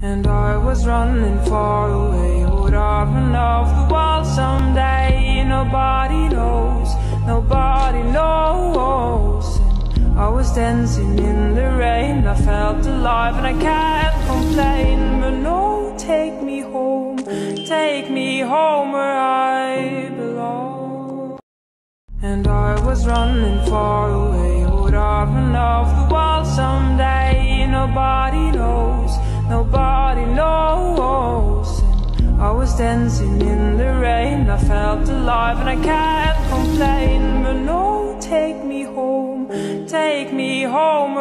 And I was running far away Would I run off the world someday? Nobody knows, nobody knows and I was dancing in the rain I felt alive and I can't complain But no, take me home Take me home where I belong And I was running far away Would I run off the world someday? Nobody knows nobody knows. And I was dancing in the rain. I felt alive and I can't complain. But no, take me home, take me home